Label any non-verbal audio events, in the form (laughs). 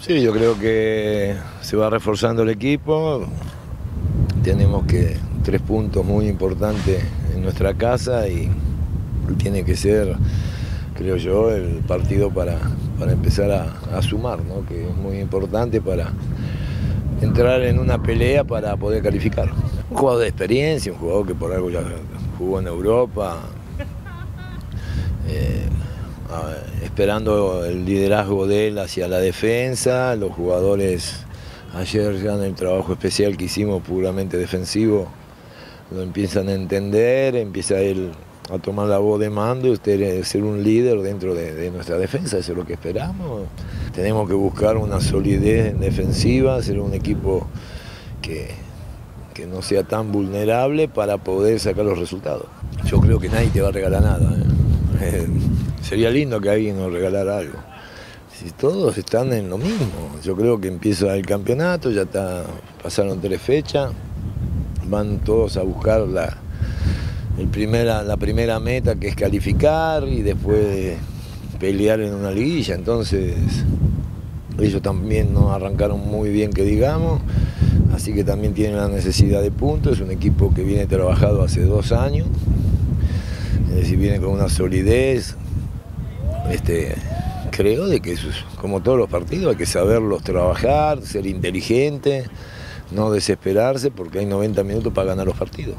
Sí, yo creo que se va reforzando el equipo. Tenemos que tres puntos muy importantes en nuestra casa y tiene que ser, creo yo, el partido para, para empezar a, sumar, ¿no? que es muy importante para entrar en una pelea para poder calificar. Un jugador de experiencia, un jugador que por algo ya jugó en Europa, esperando el liderazgo de él hacia la defensa, los jugadores ayer ya en el trabajo especial que hicimos puramente defensivo lo empiezan a entender, empieza él a tomar la voz de mando y usted ser un líder dentro de, nuestra defensa, eso es lo que esperamos. Tenemos que buscar una solidez defensiva, ser un equipo que, que no sea tan vulnerable para poder sacar los resultados. Yo creo que nadie te va a regalar nada. ¿eh? (laughs) sería lindo que alguien nos regalara algo. Si todos están en lo mismo, yo creo que empieza el campeonato, ya está, pasaron tres fechas, van todos a buscar la, primera, la primera meta que es calificar y después pelear en una liguilla. Entonces, ellos también no arrancaron muy bien, que digamos, así que también tienen la necesidad de puntos. Es un equipo que viene trabajado hace dos años, es decir, viene con una solidez. Este, creo de que, como todos los partidos, hay que saberlos trabajar, ser inteligente, no desesperarse, porque hay 90 minutos para ganar los partidos.